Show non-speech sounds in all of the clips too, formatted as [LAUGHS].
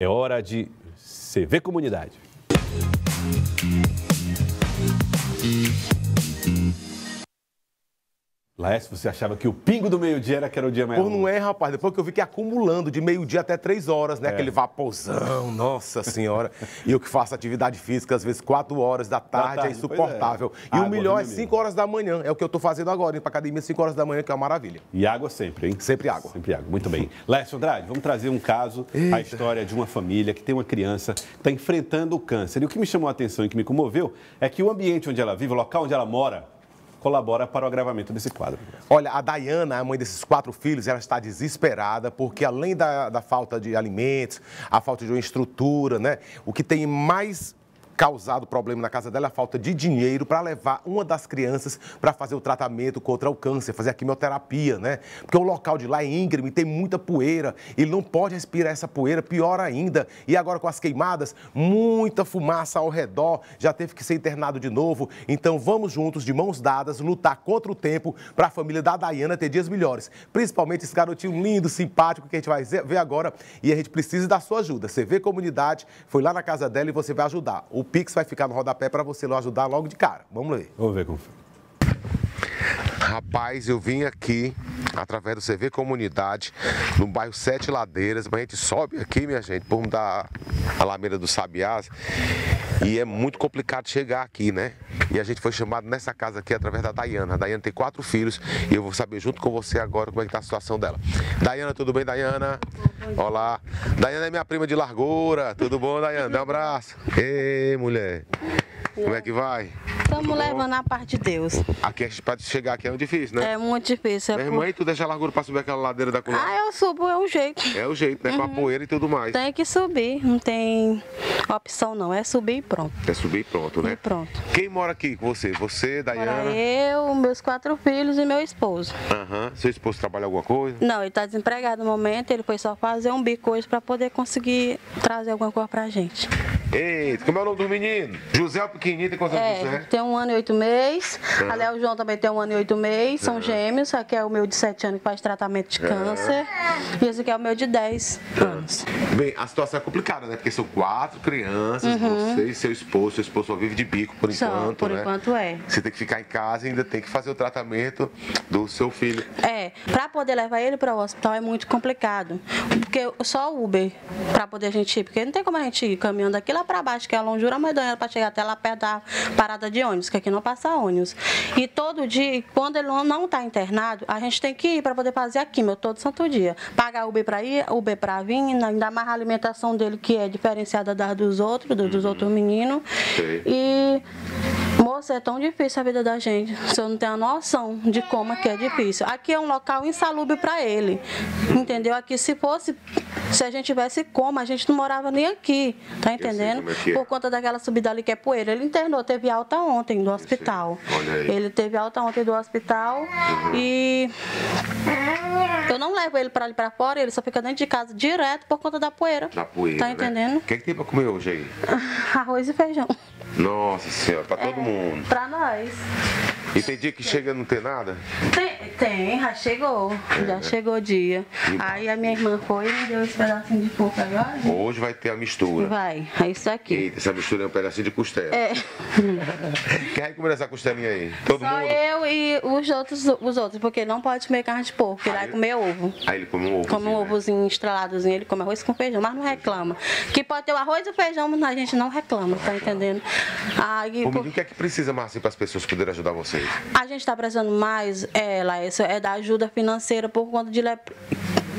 É hora de CV Comunidade. Laércio, você achava que o pingo do meio-dia era que era o dia mais Por não é, rapaz. Depois que eu vi que acumulando de meio-dia até três horas, né? É. Aquele vaporzão, nossa senhora. e eu que faço atividade física, às vezes quatro horas da tarde, da tarde é insuportável. É. E água, o melhor é cinco horas da manhã. É o que eu estou fazendo agora, indo pra academia cinco horas da manhã, que é uma maravilha. E água sempre, hein? Sempre água. Sempre água. Muito bem. Laércio Andrade, vamos trazer um caso, Eita. a história de uma família que tem uma criança que está enfrentando o câncer. E o que me chamou a atenção e que me comoveu é que o ambiente onde ela vive, o local onde ela mora, colabora para o agravamento desse quadro. Olha, a Dayana, a mãe desses quatro filhos, ela está desesperada porque além da, da falta de alimentos, a falta de uma estrutura, né? O que tem mais causado problema na casa dela a falta de dinheiro para levar uma das crianças para fazer o tratamento contra o câncer, fazer a quimioterapia, né? Porque o local de lá é íngreme, tem muita poeira, ele não pode respirar essa poeira, pior ainda. E agora com as queimadas, muita fumaça ao redor, já teve que ser internado de novo. Então vamos juntos, de mãos dadas, lutar contra o tempo para a família da Dayana ter dias melhores. Principalmente esse garotinho lindo, simpático que a gente vai ver agora e a gente precisa da sua ajuda. Você vê comunidade, foi lá na casa dela e você vai ajudar. O Pix vai ficar no rodapé para você ajudar logo de cara. Vamos ver. Vamos ver como foi. Rapaz, eu vim aqui através do CV Comunidade, no bairro Sete Ladeiras, mas a gente sobe aqui, minha gente, por da Alameda do Sabiás, e é muito complicado chegar aqui, né? E a gente foi chamado nessa casa aqui através da Dayana. A Dayana tem quatro filhos e eu vou saber junto com você agora como é que tá a situação dela. Dayana, tudo bem, Dayana? Olá. Dayana é minha prima de largura. Tudo bom, Dayana? Dá um abraço. Ei, mulher. Como é que vai? Estamos levando a parte de Deus. Aqui para chegar aqui é difícil, né? É muito difícil. É Minha irmã, por... e tu deixa a largura para subir aquela ladeira da coluna? Ah, eu subo, é o jeito. É o jeito, né? Uhum. Com a uhum. poeira e tudo mais. Tem que subir, não tem opção não, é subir e pronto. É subir e pronto, né? E pronto. Quem mora aqui com você? Você, Dayana? Mora eu, meus quatro filhos e meu esposo. Aham. Uhum. Seu esposo trabalha alguma coisa? Não, ele está desempregado no momento, ele foi só fazer um bico hoje para poder conseguir trazer alguma coisa pra gente. Eita, como é o nome do menino? José o pequenininho, tem quantos é, anos tem um ano e oito meses. Uhum. Ali é o João também tem um ano e oito meses. São uhum. gêmeos, aqui é o meu de sete anos que faz tratamento de câncer. E esse aqui é o meu de dez anos. Bem, a situação é complicada, né? Porque são quatro crianças, uhum. você e seu esposo. Seu esposo só vive de bico por só, enquanto, por né? enquanto é. Você tem que ficar em casa e ainda tem que fazer o tratamento do seu filho. É, para poder levar ele para o hospital é muito complicado. Porque só o Uber para poder a gente ir, porque não tem como a gente ir caminhando daqui lá para baixo, que é longe, jura medonha para chegar até lá perto da parada de ônibus, que aqui não passa ônibus. E todo dia, quando ele não está internado, a gente tem que ir para poder fazer a quimio todo santo dia. Pagar Uber para ir, Uber para vir, ainda mais a alimentação dele que é diferenciada da dos outros, dos uhum. outros meninos. E Moça, é tão difícil a vida da gente. [LAUGHS] Você não tem a noção de como é que é difícil. Aqui é um local insalubre para ele. Entendeu? Aqui se fosse, se a gente tivesse como, a gente não morava nem aqui. Tá entendendo? É é. Por conta daquela subida ali que é poeira. Ele internou, teve alta ontem do hospital. Ele teve alta ontem do hospital uhum. e eu não levo ele para ali para fora, ele só fica dentro de casa direto por conta da poeira. Da poeira. Tá né? entendendo? O que, é que tem para comer hoje aí? [LAUGHS] Arroz e feijão. Nossa senhora, para todo é, mundo. Para nós. E tem dia que chega e não tem nada? Tem, tem já chegou. É, já né? chegou o dia. Aí a minha irmã foi e me deu esse pedacinho de porco agora. Hoje vai ter a mistura. Vai, é isso aqui. Eita, essa mistura é um pedacinho de costela. É. [LAUGHS] Quem vai comer essa costelinha aí? Todo Só mundo? eu e os outros, os outros, porque não pode comer carne de porco, ele vai comer ovo. Aí ele come um ovo. Come um né? ovozinho estraladozinho, ele come arroz com feijão, mas não reclama. Que pode ter o arroz e o feijão, mas a gente não reclama, tá entendendo? Aí, o por... que é que precisa assim, para as pessoas poderem ajudar vocês? A gente está precisando mais, é, Laércio, é da ajuda financeira por conta de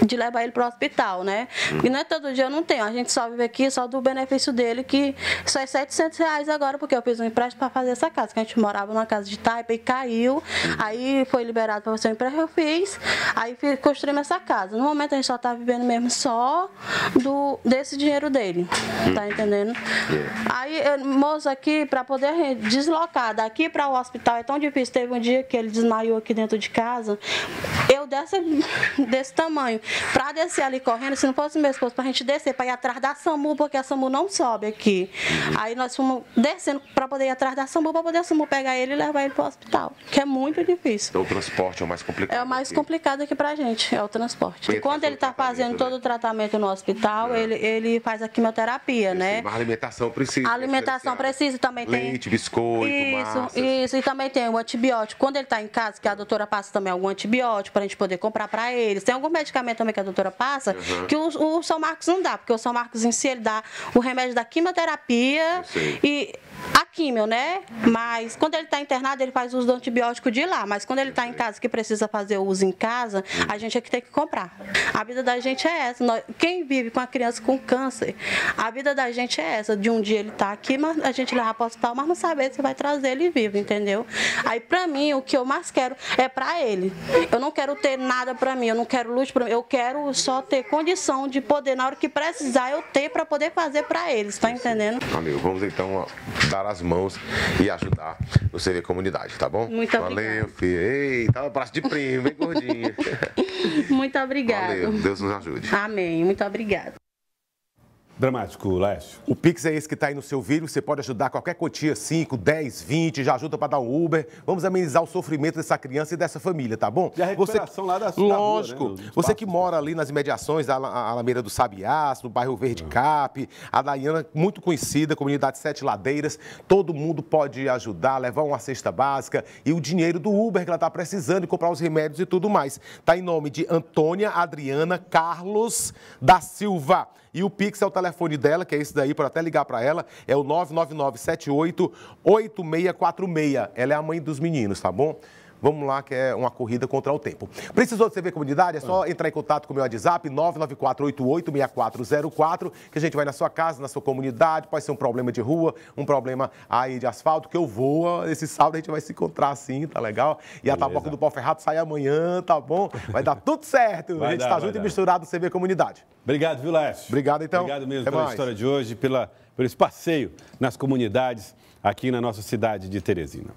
de levar ele para o hospital, né? E não é todo dia eu não tenho. A gente só vive aqui só do benefício dele, que só é 700 reais agora, porque eu fiz um empréstimo para fazer essa casa, que a gente morava numa casa de taipa e caiu. Aí foi liberado para você o empréstimo, eu fiz. Aí construímos essa casa. No momento a gente só está vivendo mesmo só do, desse dinheiro dele. Tá entendendo? Aí, moço, aqui, para poder deslocar daqui para o hospital é tão difícil. Teve um dia que ele desmaiou aqui dentro de casa. Eu dessa, [LAUGHS] desse tamanho, para descer ali correndo, se não fosse meu esposo, para a gente descer, para ir atrás da SAMU, porque a SAMU não sobe aqui. Aí nós fomos descendo para poder ir atrás da SAMU, para poder a SAMU pegar ele e levar ele para o hospital, que é muito difícil. Então o transporte é o mais complicado. É o mais aqui. complicado aqui pra gente, é o transporte. E quando ele todo tá tratamento, fazendo todo né? o tratamento no hospital, ele, ele faz a quimioterapia, né? Mas a alimentação precisa. A alimentação precisa também tem. Leite, biscoito, isso, massas. isso, e também tem o antibiótico. Quando ele está em casa, que a doutora passa também algum antibiótico para a gente poder comprar para eles. Tem algum medicamento também que a doutora passa Uhum. que o, o São Marcos não dá, porque o São Marcos em si ele dá o remédio da quimioterapia e químio, né? Mas quando ele está internado, ele faz uso do antibiótico de lá. Mas quando ele está em casa, que precisa fazer o uso em casa, a gente é que tem que comprar. A vida da gente é essa. Nós- quem vive com a criança com câncer, a vida da gente é essa. De um dia ele tá aqui, mas a gente leva para o hospital, mas não sabe se vai trazer ele vivo, entendeu? Aí, pra mim, o que eu mais quero é pra ele. Eu não quero ter nada pra mim, eu não quero luxo pra mim, eu quero só ter condição de poder, na hora que precisar, eu ter pra poder fazer pra eles, tá entendendo? Valeu, vamos então dar as mãos e ajudar no CV Comunidade, tá bom? Muito Valeu, obrigada. filho. Eita, um abraço de primo, bem gordinha. [LAUGHS] Muito obrigada. Valeu, Deus nos ajude. Amém. Muito obrigada. Dramático, Lécio. O Pix é esse que está aí no seu vídeo. Você pode ajudar qualquer quantia, 5, 10, 20, já ajuda para dar um Uber. Vamos amenizar o sofrimento dessa criança e dessa família, tá bom? E a recuperação lá da- rua, Lógico. né, do- do você que mora ali nas imediações da Ala- Alameda do Sabiás, no bairro Verde Cap, a Daiana, muito conhecida, comunidade Sete Ladeiras. Todo mundo pode ajudar, levar uma cesta básica e o dinheiro do Uber que ela está precisando e comprar os remédios e tudo mais. Tá em nome de Antônia Adriana Carlos da Silva. E o Pix é o telefone dela, que é esse daí, para até ligar para ela, é o 999788646. Ela é a mãe dos meninos, tá bom? Vamos lá, que é uma corrida contra o tempo. Precisou de CV Comunidade? É só entrar em contato com o meu WhatsApp, 994886404, que a gente vai na sua casa, na sua comunidade. Pode ser um problema de rua, um problema aí de asfalto, que eu vou. Esse sábado a gente vai se encontrar assim, tá legal? E a tapoca do pau ferrado sai amanhã, tá bom? Vai dar tudo certo. Vai a gente tá vai junto e dar. misturado no CV Comunidade. Obrigado, viu, Lécio? Obrigado, então. Obrigado mesmo Até pela mais. história de hoje, pela, pelo esse passeio nas comunidades aqui na nossa cidade de Teresina.